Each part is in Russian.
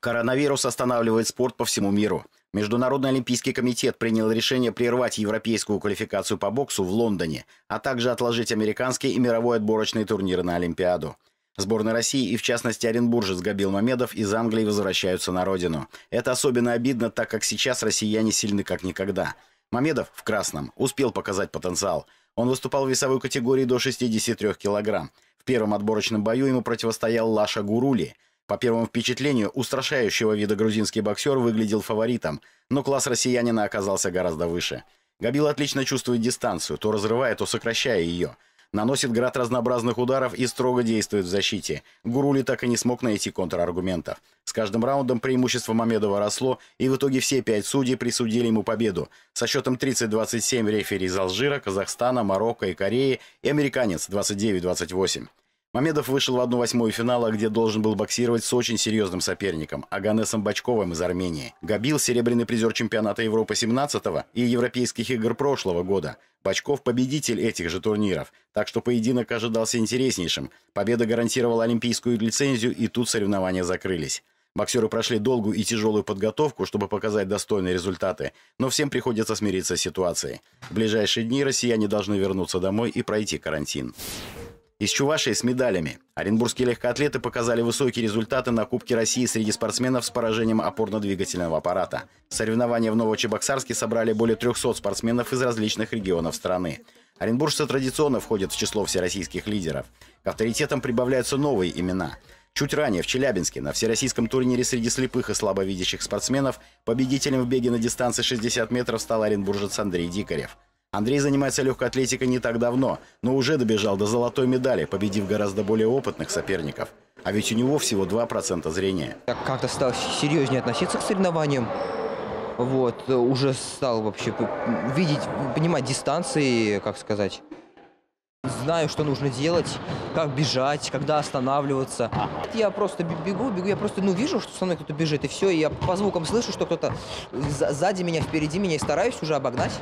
Коронавирус останавливает спорт по всему миру. Международный олимпийский комитет принял решение прервать европейскую квалификацию по боксу в Лондоне, а также отложить американские и мировой отборочные турниры на Олимпиаду. Сборная России и, в частности, оренбуржец Габил Мамедов из Англии возвращаются на родину. Это особенно обидно, так как сейчас россияне сильны как никогда. Мамедов в красном успел показать потенциал. Он выступал в весовой категории до 63 килограмм. В первом отборочном бою ему противостоял Лаша Гурули – по первому впечатлению, устрашающего вида грузинский боксер выглядел фаворитом, но класс россиянина оказался гораздо выше. Габил отлично чувствует дистанцию, то разрывая, то сокращая ее. Наносит град разнообразных ударов и строго действует в защите. Гурули так и не смог найти контраргументов. С каждым раундом преимущество Мамедова росло, и в итоге все пять судей присудили ему победу. Со счетом 30-27 рефери из Алжира, Казахстана, Марокко и Кореи и американец 29-28. Мамедов вышел в одну восьмую финала, где должен был боксировать с очень серьезным соперником – Аганесом Бачковым из Армении. Габил – серебряный призер чемпионата Европы 17-го и Европейских игр прошлого года. Бачков – победитель этих же турниров. Так что поединок ожидался интереснейшим. Победа гарантировала олимпийскую лицензию, и тут соревнования закрылись. Боксеры прошли долгую и тяжелую подготовку, чтобы показать достойные результаты, но всем приходится смириться с ситуацией. В ближайшие дни россияне должны вернуться домой и пройти карантин. Из Чувашии с медалями. Оренбургские легкоатлеты показали высокие результаты на Кубке России среди спортсменов с поражением опорно-двигательного аппарата. Соревнования в Новочебоксарске собрали более 300 спортсменов из различных регионов страны. Оренбуржцы традиционно входят в число всероссийских лидеров. К авторитетам прибавляются новые имена. Чуть ранее в Челябинске на всероссийском турнире среди слепых и слабовидящих спортсменов победителем в беге на дистанции 60 метров стал оренбуржец Андрей Дикарев – Андрей занимается легкой атлетикой не так давно, но уже добежал до золотой медали, победив гораздо более опытных соперников. А ведь у него всего 2% зрения. Я как-то стал серьезнее относиться к соревнованиям. Вот, уже стал вообще видеть, понимать дистанции, как сказать. Знаю, что нужно делать, как бежать, когда останавливаться. Я просто бегу, бегу, я просто ну, вижу, что со мной кто-то бежит, и все, и я по звукам слышу, что кто-то сзади меня, впереди меня, и стараюсь уже обогнать.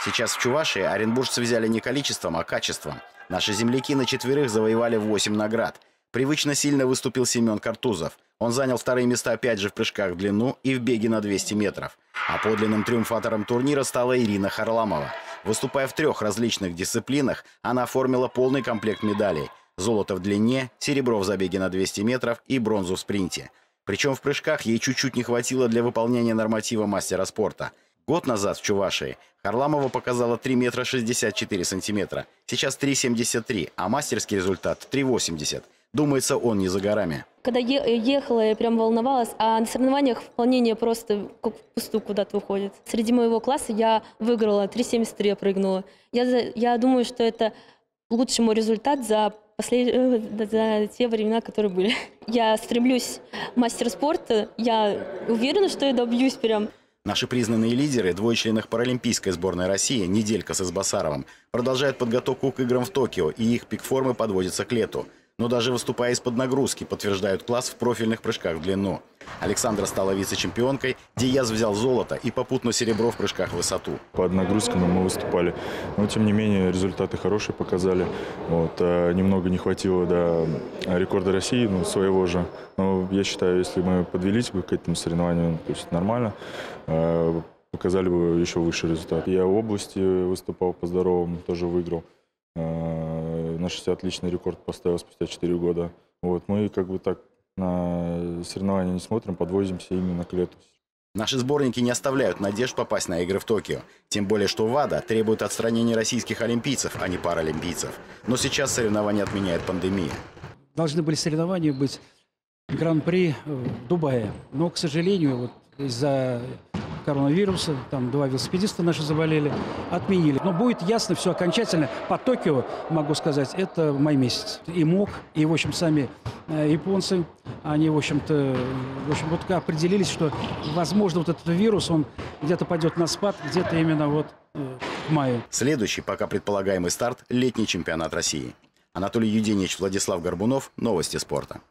Сейчас в Чувашии оренбуржцы взяли не количеством, а качеством. Наши земляки на четверых завоевали 8 наград. Привычно сильно выступил Семен Картузов. Он занял вторые места опять же в прыжках в длину и в беге на 200 метров. А подлинным триумфатором турнира стала Ирина Харламова. Выступая в трех различных дисциплинах, она оформила полный комплект медалей. Золото в длине, серебро в забеге на 200 метров и бронзу в спринте. Причем в прыжках ей чуть-чуть не хватило для выполнения норматива мастера спорта – Год назад в Чувашии Харламова показала 3 метра 64 сантиметра. Сейчас 3,73, а мастерский результат 3,80. Думается, он не за горами. Когда ехала, я прям волновалась, а на соревнованиях волнение просто как в пусту куда-то уходит. Среди моего класса я выиграла 3,73, прыгнула. Я, я думаю, что это лучший мой результат за, послед... Э, за те времена, которые были. Я стремлюсь мастер спорта, я уверена, что я добьюсь прям. Наши признанные лидеры, двоечленных паралимпийской сборной России, Неделька с Избасаровым, продолжают подготовку к играм в Токио, и их пик формы подводится к лету. Но даже выступая из-под нагрузки, подтверждают класс в профильных прыжках в длину. Александра стала вице-чемпионкой, Диаз взял золото и попутно серебро в прыжках в высоту. Под нагрузками мы выступали, но тем не менее результаты хорошие показали. Вот, а немного не хватило до рекорда России, ну, своего же. Но я считаю, если мы подвелись бы к этим соревнованиям, то есть нормально, а, показали бы еще выше результат. Я в области выступал по здоровым, тоже выиграл. А, на 60 отличный рекорд поставил спустя 4 года. Вот, мы как бы так на соревнования не смотрим, подвозимся именно к лету. Наши сборники не оставляют надежд попасть на игры в Токио. Тем более, что ВАДА требует отстранения российских олимпийцев, а не паралимпийцев. Но сейчас соревнования отменяет пандемия. Должны были соревнования быть Гран-при в Дубае. Но, к сожалению, вот из-за коронавируса, там два велосипедиста наши заболели, отменили. Но будет ясно все окончательно. По Токио, могу сказать, это май месяц. И МОК, и, в общем, сами э, японцы, они, в общем-то, в общем, вот определились, что, возможно, вот этот вирус, он где-то пойдет на спад, где-то именно вот э, в мае. Следующий, пока предполагаемый старт, летний чемпионат России. Анатолий Юденич, Владислав Горбунов. Новости спорта.